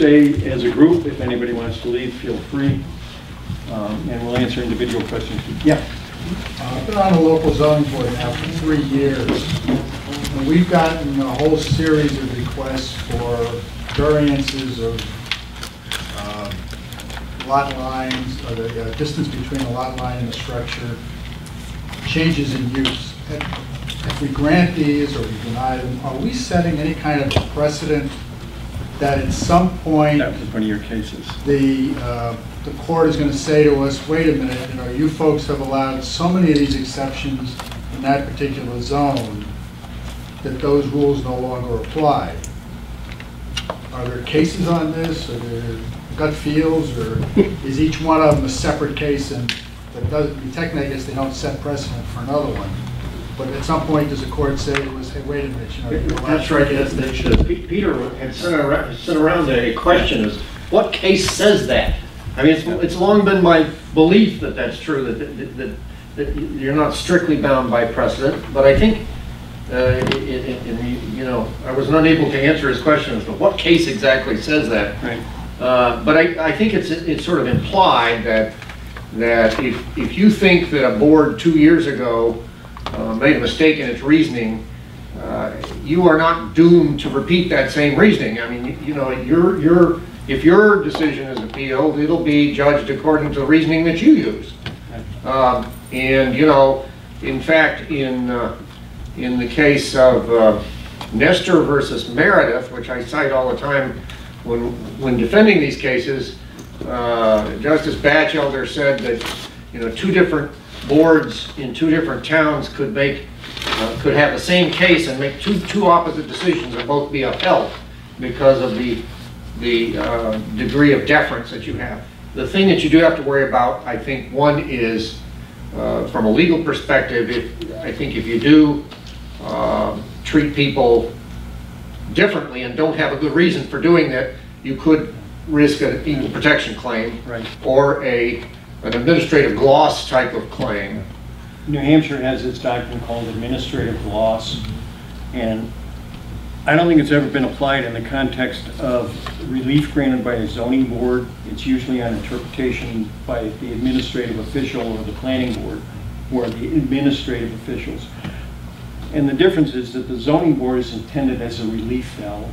stay as a group. If anybody wants to leave, feel free. Um, And we'll answer individual questions. Yeah. Uh, I've been on the local zoning board now for three years. And we've gotten a whole series of requests for variances of uh, lot lines, or the uh, distance between the lot line and the structure, changes in use. If we grant these or we deny them, are we setting any kind of precedent that at some point That was one of your cases. the, uh, the court is going to say to us, wait a minute, you know, you folks have allowed so many of these exceptions in that particular zone that those rules no longer apply. Are there cases on this, or there gut feels, or is each one of them a separate case and that doesn't, technically, I guess they don't set precedent for another one? But at some point, does the court say to us, hey, wait a minute, you know. you're That's right, yes, they should. Pe- Peter had sent around, sent around a question is, what case says that? I mean, it's, it's long been my belief that that's true, that, that, that, that you're not strictly bound by precedent, but I think, uh, it, it, it- you know, I was unable to answer his question as to what case exactly says that. Right. Uh, But I, I think it's, it's sort of implied that, that if, if you think that a board two years ago uh, made a mistake in its reasoning, uh, you are not doomed to repeat that same reasoning. I mean, you- know, your, your, if your decision is appealed, it'll be judged according to the reasoning that you used. Um, And, you know, in fact, in, uh, in the case of uh, Nestor versus Meredith, which I cite all the time when, when defending these cases, uh, Justice Batchelder said that, you know, two different boards in two different towns could make, uh, could have the same case and make two, two opposite decisions and both be upheld because of the, the uh, degree of deference that you have. The thing that you do have to worry about, I think, one is, uh, from a legal perspective, if, I think if you do um, treat people differently and don't have a good reason for doing that, you could risk an equal protection claim. Right. Or a, an administrative gloss type of claim. New Hampshire has this doctrine called administrative gloss, and I don't think it's ever been applied in the context of relief granted by a zoning board. It's usually on interpretation by the administrative official or the planning board, or the administrative officials. And the difference is that the zoning board is intended as a relief valve.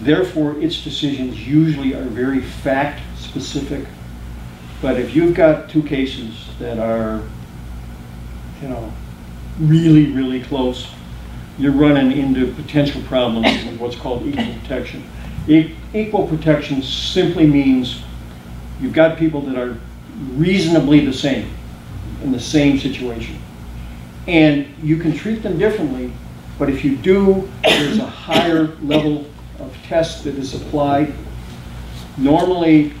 Therefore, its decisions usually are very fact-specific. But if you've got two cases that are you know, really, really close, you're running into potential problems with what's called equal protection. E- Equal protection simply means you've got people that are reasonably the same, in the same situation. And you can treat them differently, but if you do, there's a higher level of test that is applied. Normally,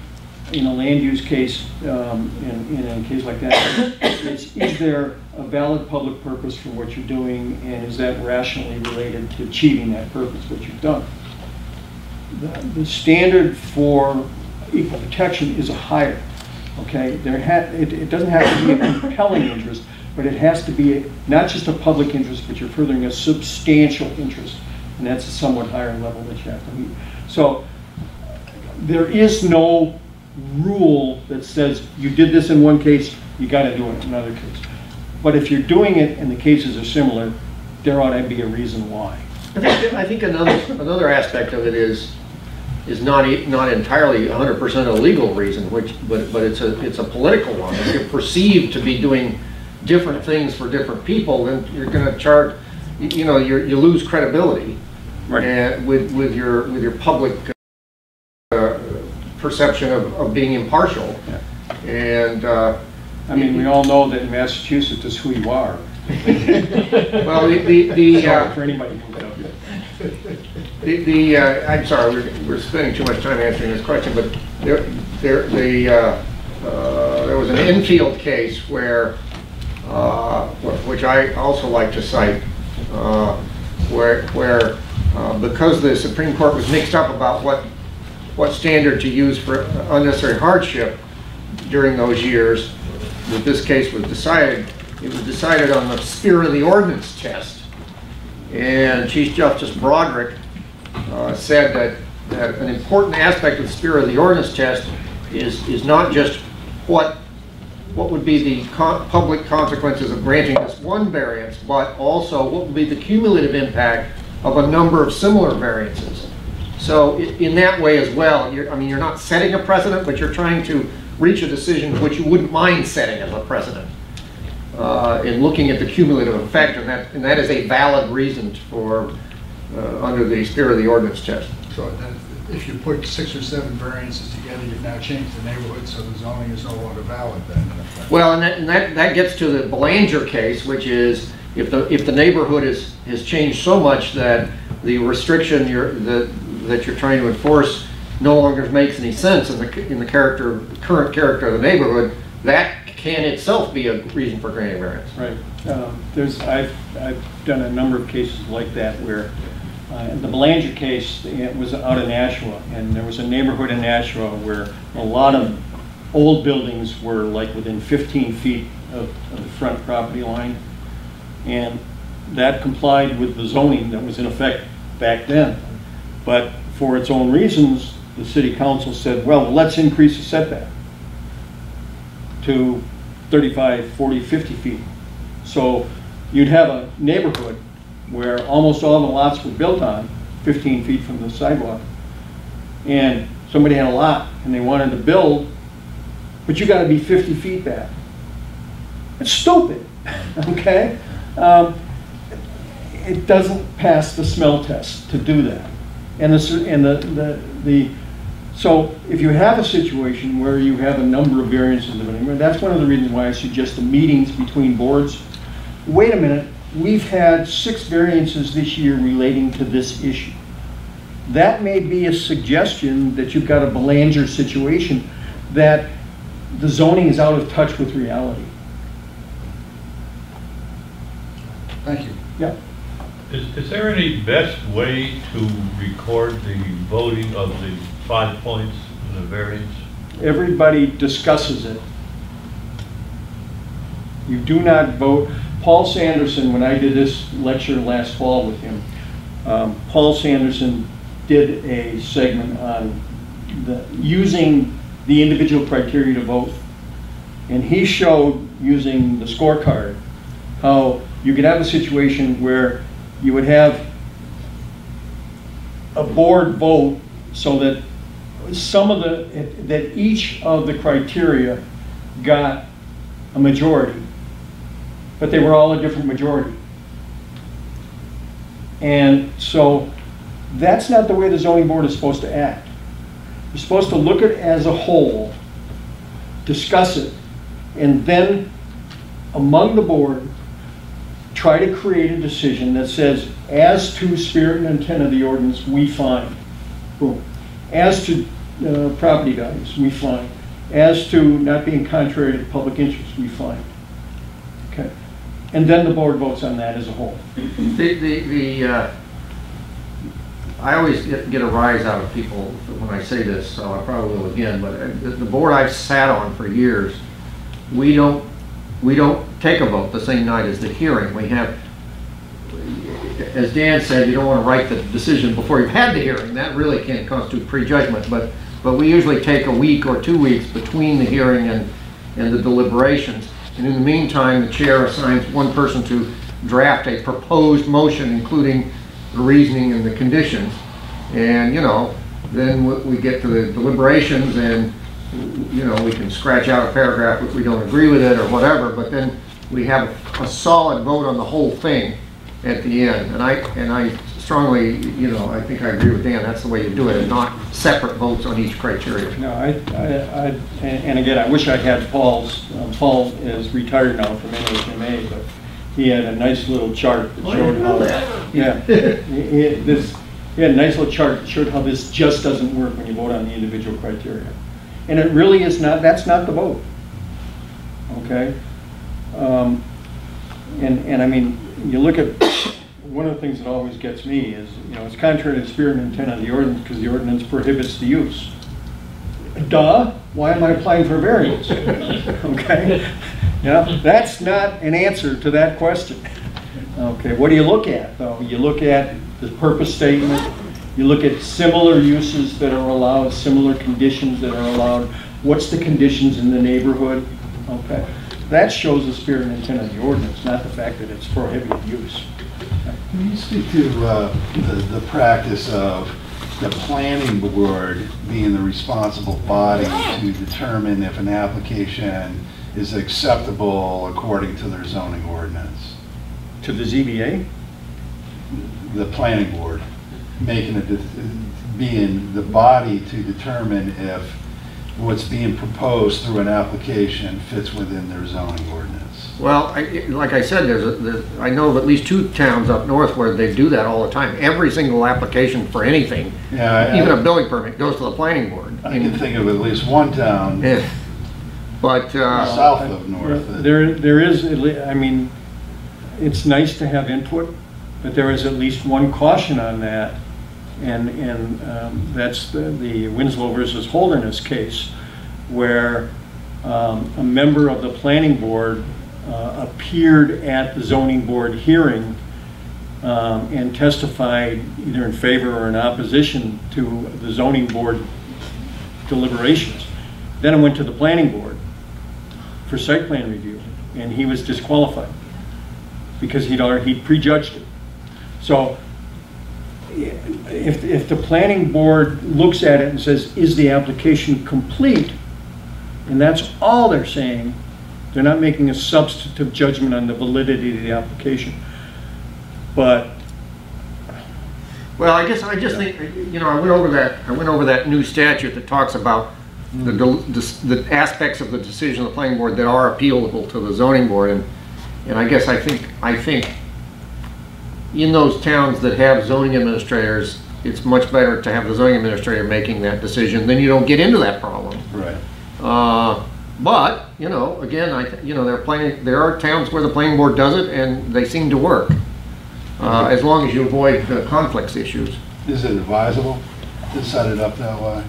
in a land use case, um, in, in a case like that, is there a valid public purpose for what you're doing, and is that rationally related to achieving that purpose, what you've done? The, the standard for equal protection is a higher, okay? There ha, it, it doesn't have to be a compelling interest, but it has to be a- not just a public interest, but you're furthering a substantial interest, and that's a somewhat higher level that you have to meet. So, there is no rule that says you did this in one case, you gotta do it in another case. But if you're doing it and the cases are similar, there ought to be a reason why. I think, I think another, another aspect of it is, is not, not entirely hundred percent a legal reason, which, but, but it's a, it's a political one. If you're perceived to be doing different things for different people, then you're gonna charge, you you know, you're, you lose credibility. And eh, with, with your, with your public, perception of, of being impartial. And, uh, I mean, we all know that in Massachusetts is who you are. well, the, the, the, Sorry uh, for anybody who got up here. The, the, uh, I'm sorry, we're, we're spending too much time answering this question, but there, there, the, uh, uh, there was an Enfield case where, uh, which I also like to cite, uh, where, where, uh, because the Supreme Court was mixed up about what, what standard to use for unnecessary hardship during those years, that this case was decided, it was decided on the spirit of the ordinance test. And Chief Justice Broderick uh, said that that an important aspect of the spirit of the ordinance test is, is not just what, what would be the con- public consequences of granting this one variance, but also what would be the cumulative impact of a number of similar variances. So in that way as well, you're, I mean, you're not setting a precedent, but you're trying to reach a decision which you wouldn't mind setting as a precedent uh, in looking at the cumulative effect, and that, and that is a valid reason for, uh, under the spirit of the ordinance test. So if you put six or seven variances together, you've now changed the neighborhood, so the zoning is no longer valid then. Well, and that, and that, that gets to the Belanger case, which is if the, if the neighborhood is, has changed so much that the restriction you're, that, that you're trying to enforce no longer makes any sense in the, in the character, current character of the neighborhood, that can itself be a reason for granting variance. Right. Um, There's, I've, I've done a number of cases like that where, uh, the Belanger case, it was out in Nashua, and there was a neighborhood in Nashua where a lot of old buildings were like within 15 feet of, of the front property line. And that complied with the zoning that was in effect back then. But for its own reasons, the city council said, well, let's increase the setback to 35, 40, 50 feet. So you'd have a neighborhood where almost all the lots were built on 15 feet from the sidewalk. And somebody had a lot and they wanted to build, but you gotta be 50 feet back. It's stupid, okay? Um, It doesn't pass the smell test to do that. And the, and the, the, the so if you have a situation where you have a number of variances, of it, that's one of the reasons why I suggest the meetings between boards. Wait a minute, we've had six variances this year relating to this issue. That may be a suggestion that you've got a Belanger situation, that the zoning is out of touch with reality. Thank you. Yeah. Is, is there any best way to record the voting of the five points in the variance? Everybody discusses it. You do not vote. Paul Sanderson, when I did this lecture last fall with him, um, Paul Sanderson did a segment on the, using the individual criteria to vote. And he showed, using the scorecard, how you could have a situation where you would have a board vote so that some of the, that each of the criteria got a majority, but they were all a different majority. And so that's not the way the zoning board is supposed to act. You're supposed to look at it as a whole, discuss it, and then among the board, try to create a decision that says, as to spirit and intent of the ordinance, we find. Boom. As to uh, property values, we find. As to not being contrary to the public interest, we find. Okay. And then the board votes on that as a whole. The, the, the, uh, I always get, get a rise out of people when I say this, so I probably will again, but the board I've sat on for years, we don't, we don't take a vote the same night as the hearing. We have, as Dan said, you don't want to write the decision before you've had the hearing. That really can't constitute prejudgment, but, but we usually take a week or two weeks between the hearing and, and the deliberations. And in the meantime, the chair assigns one person to draft a proposed motion, including the reasoning and the conditions. And, you know, then we- we get to the deliberations and, you know, we can scratch out a paragraph if we don't agree with it or whatever, but then we have a solid vote on the whole thing at the end. And I, and I strongly, you know, I think I agree with Dan, that's the way you do it, and not separate votes on each criteria. No, I, I, I, and and again, I wish I had Paul's, uh, Paul is retired now from NHMA, but he had a nice little chart that Oh, showed didn't how. know that. Yeah, He- he- this, he had a nice little chart that showed how this just doesn't work when you vote on the individual criteria. And it really is not, that's not the vote. Okay? Um, And, and I mean, you look at, one of the things that always gets me is, you know, it's contrary to the spirit and intent of the ordinance because the ordinance prohibits the use. Duh, why am I applying for variance? Okay? You know, that's not an answer to that question. Okay, what do you look at, though? You look at the purpose statement, You look at similar uses that are allowed, similar conditions that are allowed. What's the conditions in the neighborhood? Okay, that shows the spirit and intent of the ordinance, not the fact that it's prohibited use. Can you speak to uh, the the practice of the planning board being the responsible body to determine if an application is acceptable according to their zoning ordinance? To the ZBA? The planning board making a, being the body to determine if what's being proposed through an application fits within their zoning ordinance. Well, I- like I said, there's, a- there- I know of at least two towns up north where they do that all the time. Every single application for anything, Yeah, I- even a building permit, goes to the planning board. I can think of at least one town Yeah. But, uh, south of North. There, there is, I mean, it's nice to have input, but there is at least one caution on that. And, and um, that's the the Winslow versus Holderness case, where um, a member of the planning board uh, appeared at the zoning board hearing um, and testified either in favor or in opposition to the zoning board deliberations. Then it went to the planning board for site plan review, and he was disqualified because he'd already, he'd prejudged it. So if, if the planning board looks at it and says, is the application complete? And that's all they're saying, they're not making a substantive judgment on the validity of the application. But well, I guess, I just think, you know, I went over that, I went over that new statute that talks about the, the the aspects of the decision of the planning board that are appealable to the zoning board, and, and I guess I think, I think in those towns that have zoning administrators, it's much better to have the zoning administrator making that decision, then you don't get into that problem. Right. Uh, But, you know, again, I, you know, there are plenty, there are towns where the planning board does it, and they seem to work, uh, as long as you avoid uh, conflicts issues. Is it advisable to set it up that way?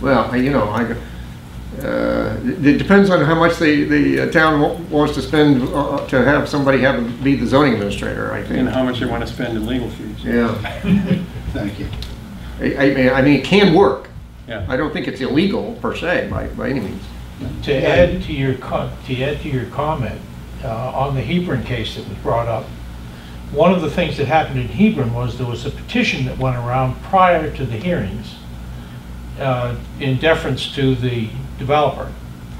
Well, you know, I, uh, it it depends on how much the, the uh, town wa- wants to spend uh, to have somebody have, be the zoning administrator, I think. and how much they want to spend in legal fees. Yeah, Thank you. I, I mean, I mean, it can work. Yeah. I don't think it's illegal per se, by, by any means. To add to your, co- to add to your comment, uh, on the Hebron case that was brought up, one of the things that happened in Hebron was there was a petition that went around prior to the hearings uh, in deference to the developer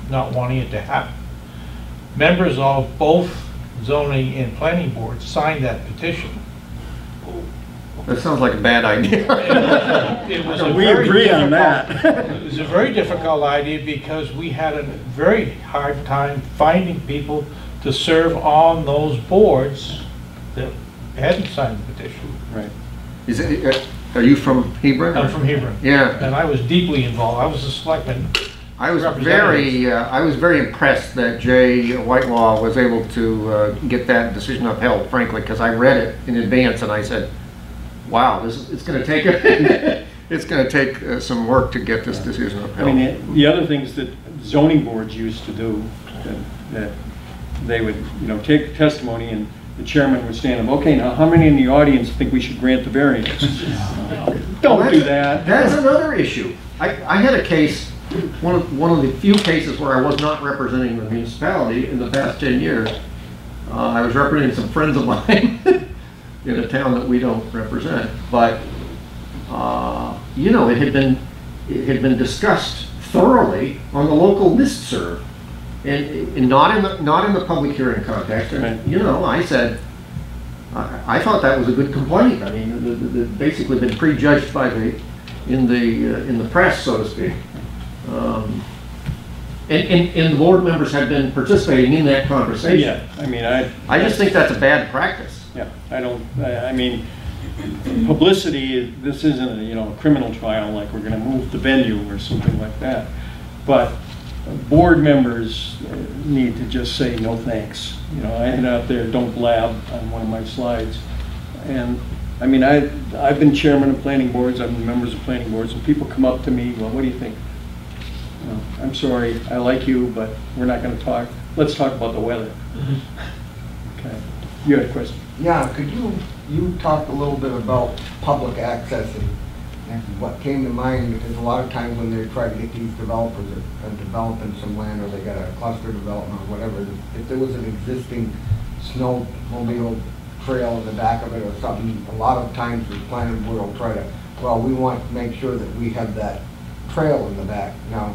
not wanting it to happen. Members of both zoning and planning boards signed that petition. That sounds like a bad idea. It was a We very agree on difficult- that. It was a very difficult idea because we had a very hard time finding people to serve on those boards that hadn't signed the petition. Right. Is it, uh, are you from Hebron? I'm from Hebron. Yeah. And I was deeply involved. I was a selectman. I was very, uh, I was very impressed that Jae Whitelaw was able to uh, get that decision upheld, frankly, because I read it in advance and I said, wow, this is, it's gonna take, a- it's gonna take uh, some work to get this decision I mean, upheld. the- the other things that zoning boards used to do, that- that they would, you know, take testimony and the chairman would stand up, okay, now how many in the audience think we should grant the variance? Don't do that. That's another issue. I, I had a case, one of, one of the few cases where I was not representing the municipality in the past ten years. Uh, I was representing some friends of mine in a town that we don't represent, but, uh, you know, it had been, it had been discussed thoroughly on the local listserv. And, and not in the, not in the public hearing context, and, you know, I said, I, I thought that was a good complaint. I mean, the- basically been prejudged by the, in the, uh, in the press, so to speak. Um, And, and, and the board members have been participating in that conversation. Yeah, I mean, I. I just think that's a bad practice. Yeah, I don't, I, I mean, publicity, this isn't a, you know, a criminal trial, like we're gonna move the venue or something like that. But board members need to just say, no thanks. You know, I had out there, don't blab on one of my slides. And, I mean, I, I've been chairman of planning boards, I've been members of planning boards, and people come up to me, well, what do you think? You know, I'm sorry, I like you, but we're not gonna talk, let's talk about the weather. Mm-hmm. Okay, you had a question? Yeah, could you, you talked a little bit about public access and what came to mind is a lot of times when they try to get these developers that are developing some land, or they got a cluster development or whatever, if there was an existing snowmobile trail in the back of it or something, a lot of times the planning board will try to, well, we want to make sure that we have that trail in the back. Now,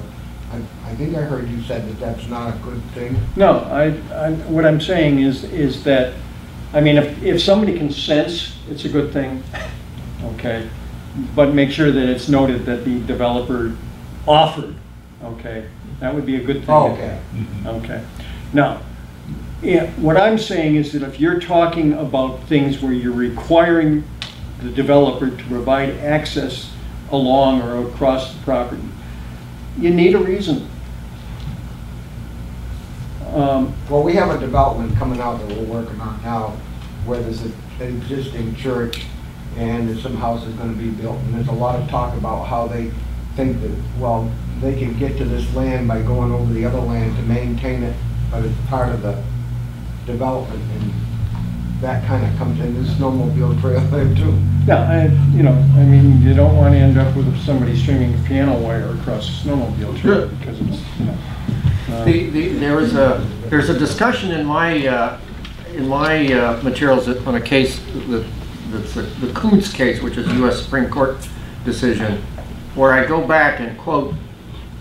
I, I think I heard you said that that's not a good thing. No, I, I, what I'm saying is, is that, I mean, if, if somebody can sense, it's a good thing, okay? But make sure that it's noted that the developer offered, okay? That would be a good thing. Oh, okay. Mm-hmm. Okay. Now, yeah, what I'm saying is that if you're talking about things where you're requiring the developer to provide access along or across the property, you need a reason. Um, Well, we have a development coming out that we're working on now, where there's an existing church and there's some houses are gonna be built, and there's a lot of talk about how they think that, well, they can get to this land by going over the other land to maintain it, but it's part of the development, and that kinda comes in, this snowmobile trail there too. Yeah, I, you know, I mean, you don't want to end up with somebody stringing a piano wire across a snowmobile trail because it's, you know. uh, The, the, there was a, there's a discussion in my, uh, in my uh, materials that- on a case, the, that's the the Koontz case, which is a US Supreme Court decision, where I go back and quote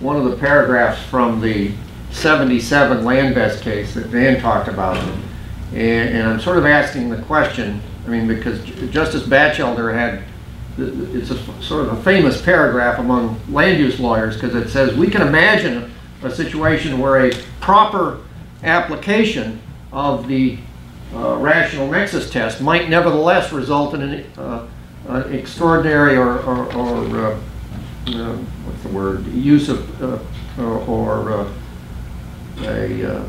one of the paragraphs from the 77 Land Vest case that Dan talked about. And, and I'm sort of asking the question, I mean, because Justice Batchelder had, it's a sort of a famous paragraph among land use lawyers, because it says, we can imagine a situation where a proper application of the uh, rational nexus test might nevertheless result in an uh, extraordinary or, or, or uh, uh, what's the word, use of, uh, or- or a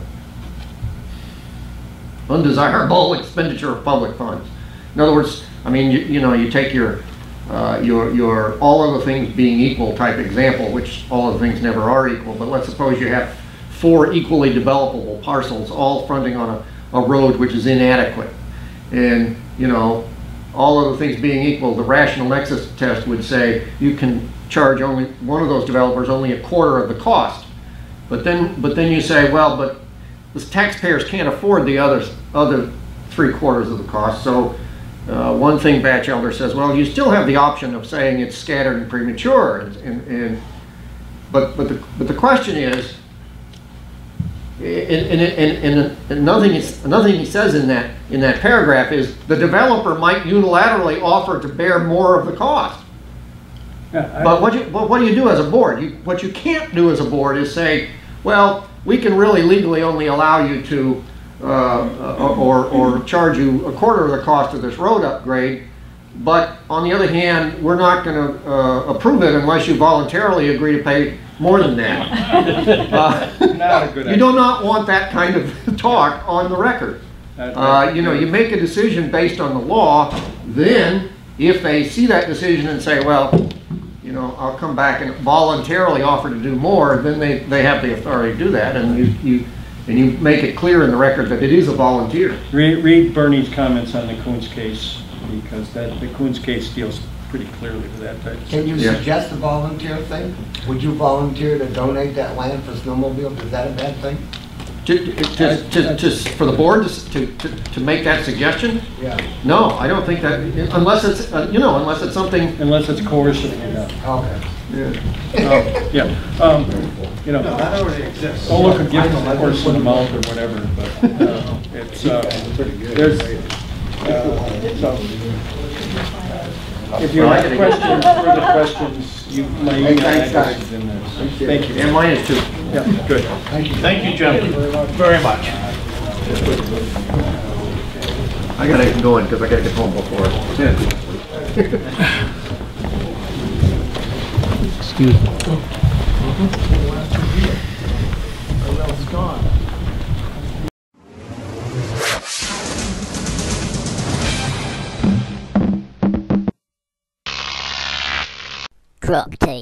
undesirable expenditure of public funds. In other words, I mean, you, you know, you take your, uh, your, your all other things being equal type example, which all other things never are equal, but let's suppose you have four equally developable parcels, all fronting on a, a road which is inadequate. And, you know, all other things being equal, the rational nexus test would say you can charge only, one of those developers only a quarter of the cost. But then, but then you say, well, but the taxpayers can't afford the others, other three quarters of the cost. So uh, one thing Batchelder says, well, you still have the option of saying it's scattered and premature. And, and, and but but the but the question is, and, and, and, and another thing is, another thing he says in that in that paragraph is the developer might unilaterally offer to bear more of the cost. yeah, But what you, but what do you do as a board? You, what you can't do as a board is say, well, we can really legally only allow you to, uh, or, or charge you a quarter of the cost of this road upgrade, but on the other hand, we're not gonna, uh, approve it unless you voluntarily agree to pay more than that. Uh, Not a good You do not want that kind of talk on the record. Uh, you know, you make a decision based on the law, then if they see that decision and say, well, you know, I'll come back and voluntarily offer to do more, then they, they have the authority to do that, and you, you, and you make it clear in the record that it is a volunteer. Read, read Bernie's comments on the Koontz case, because that, the Koontz case deals pretty clearly with that type of Can you Yeah. suggest a volunteer thing? Would you volunteer to donate that land for snowmobiles? Is that a bad thing? To, to, to, to, for the board to, to, to make that suggestion? Yeah. No, I don't think that, unless it's, uh, you know, unless it's something, Unless it's coercive, yeah. Okay. Um, Yeah, um, you know, that already exists. don't look a gift to the horse in the mouth or whatever, but uh, it's, uh, there's, uh, so. If you Well, I have gotta questions, further questions, you, my Hey, email thanks, address guys. is in there. so Thank you. and mine is too. Yeah, good. Thank you, gentlemen, very much. I gotta get going, because I gotta get home before. Crop TV.